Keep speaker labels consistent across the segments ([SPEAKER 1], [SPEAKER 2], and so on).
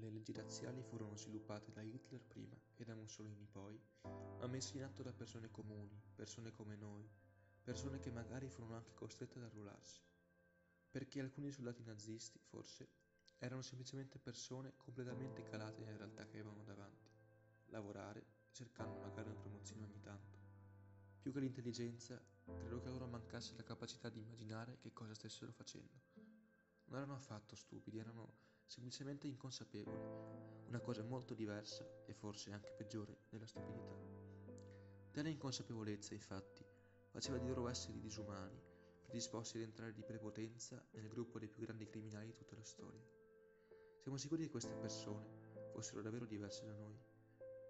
[SPEAKER 1] Le leggi razziali furono sviluppate da Hitler prima e da Mussolini poi, ma messe in atto da persone comuni, persone come noi, persone che magari furono anche costrette ad arruolarsi. Perché alcuni soldati nazisti, forse, erano semplicemente persone completamente calate nella realtà che avevano davanti, lavorare, cercando magari una promozione ogni tanto. Più che l'intelligenza, credo che loro mancasse la capacità di immaginare che cosa stessero facendo non erano affatto stupidi, erano semplicemente inconsapevoli, una cosa molto diversa e forse anche peggiore della stupidità. Tale inconsapevolezza, infatti, faceva di loro esseri disumani, predisposti ad entrare di prepotenza nel gruppo dei più grandi criminali di tutta la storia. Siamo sicuri che queste persone fossero davvero diverse da noi?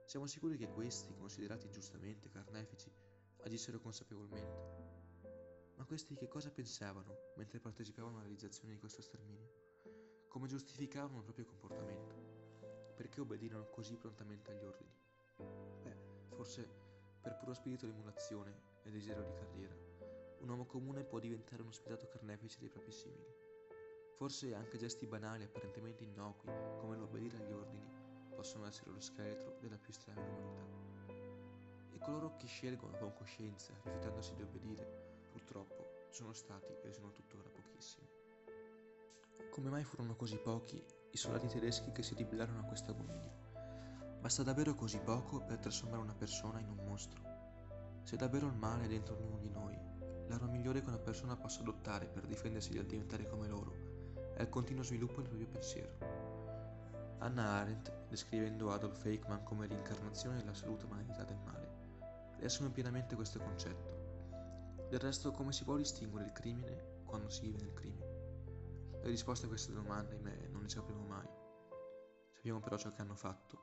[SPEAKER 1] Siamo sicuri che questi, considerati giustamente carnefici, agissero consapevolmente? Ma questi che cosa pensavano mentre partecipavano alla realizzazione di questo sterminio? Come giustificavano il proprio comportamento? Perché obbedirono così prontamente agli ordini? Beh, forse per puro spirito di emulazione e desiderio di carriera, un uomo comune può diventare uno spiegato carnefice dei propri simili. Forse anche gesti banali apparentemente innocui, come l'obbedire agli ordini, possono essere lo scheletro della più estrema umanità. E coloro che scelgono con coscienza, rifiutandosi di obbedire, purtroppo sono stati e sono tuttora pochissimi. Come mai furono così pochi i soldati tedeschi che si ribellarono a questo abominio? Basta davvero così poco per trasformare una persona in un mostro? Se davvero il male è dentro ognuno di noi, l'arma migliore che una persona possa adottare per difendersi dal diventare come loro è il continuo sviluppo del proprio pensiero. Hannah Arendt, descrivendo Adolf Eichmann come l'incarnazione della salute umanità del male, riassume pienamente questo concetto del resto, come si può distinguere il crimine quando si vive nel crimine? Le risposte a queste domande, ahimè, non le sapremo mai. Sappiamo però ciò che hanno fatto,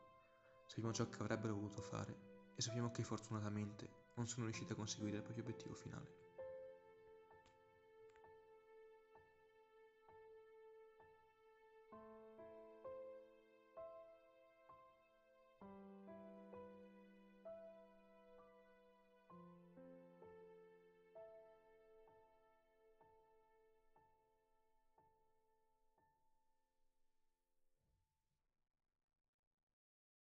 [SPEAKER 1] sappiamo ciò che avrebbero voluto fare e sappiamo che fortunatamente non sono riusciti a conseguire il proprio obiettivo finale.